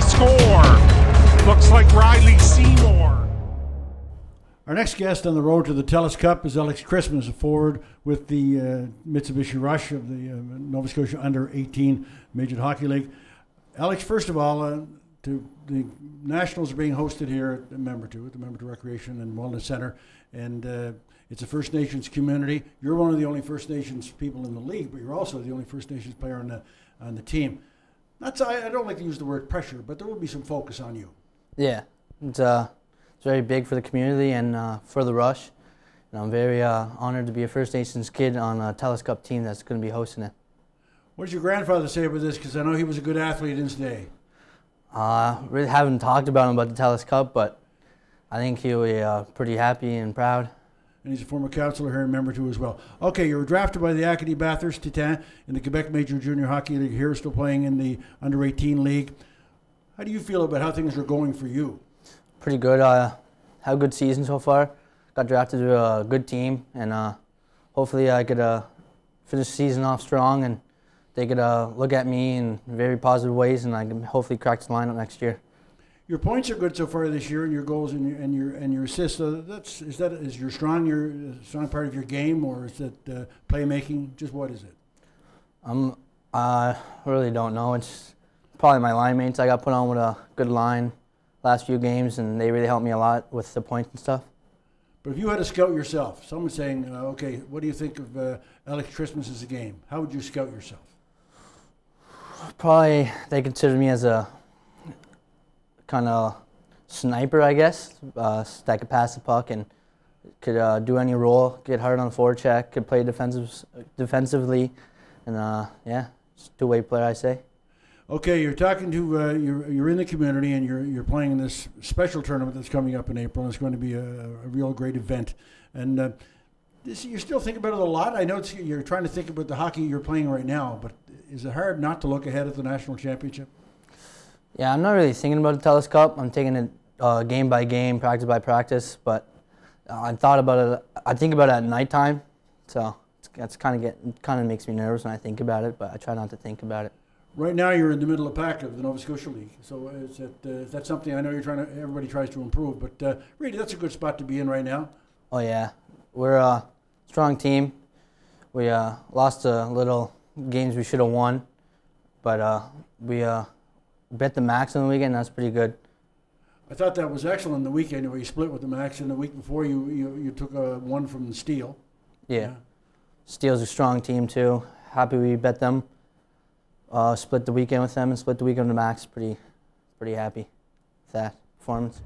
score. Looks like Riley Seymour. Our next guest on the road to the TELUS Cup is Alex Christmas, a forward with the uh, Mitsubishi Rush of the uh, Nova Scotia Under 18 Major Hockey League. Alex, first of all, uh, to the nationals are being hosted here at the Membertou, at the Membertou Recreation and Wellness Center, and uh, it's a First Nations community. You're one of the only First Nations people in the league, but you're also the only First Nations player on the on the team. That's I, I don't like to use the word pressure, but there will be some focus on you. Yeah, it's, uh, it's very big for the community and uh, for the Rush. And I'm very uh, honored to be a First Nations kid on a TELUS Cup team that's going to be hosting it. What did your grandfather say about this? Because I know he was a good athlete in his day. Uh, really haven't talked about him about the TELUS Cup, but I think he'll be uh, pretty happy and proud. And he's a former counselor here in Membertou as well. Okay, you were drafted by the Acadie Bathurst Titan in the Quebec Major Junior Hockey League here, still playing in the Under 18 League. How do you feel about how things are going for you? Pretty good. Uh, had a good season so far. Got drafted to a good team, and uh, hopefully I could uh, finish the season off strong and they could uh, look at me in very positive ways, and I can hopefully crack the lineup next year. Your points are good so far this year, and your goals and your and your and your assists. So that's is that is your strong your strong part of your game, or is it uh, playmaking? Just what is it? Um, I really don't know. It's probably my line mates. I got put on with a good line last few games, and they really helped me a lot with the points and stuff. But if you had to scout yourself, someone saying, uh, "Okay, what do you think of uh, Alex Christmas as a game?" How would you scout yourself? Probably they consider me as a kind of sniper, I guess, uh, that could pass the puck and could uh, do any role, get hard on forecheck, could play defensive, defensively, and uh, yeah, two-way player, I say. Okay, you're talking to uh, you're you're in the community and you're you're playing this special tournament that's coming up in April. And it's going to be a, a real great event, and uh, this, you're still thinking about it a lot. I know you're trying to think about the hockey you're playing right now, but is it hard not to look ahead at the national championship? Yeah, I'm not really thinking about the TELUS Cup. I'm taking it uh, game by game, practice by practice. But uh, I thought about it. I think about it at nighttime, so that's kind of get kind of makes me nervous when I think about it. But I try not to think about it. Right now, you're in the middle of pack of the Nova Scotia League. So is that uh, that's something I know you're trying to. Everybody tries to improve, but uh, really, that's a good spot to be in right now. Oh yeah, we're a strong team. We uh, lost a little games we should have won, but uh, we uh, bet the Macs on the weekend. That's pretty good. I thought that was excellent the weekend where you split with the Macs, and the week before you you, you took a one from the Steel. Yeah. yeah. Steel's a strong team too. Happy we bet them. Uh, split the weekend with them and split the weekend with the Macs. Pretty, pretty happy with that performance.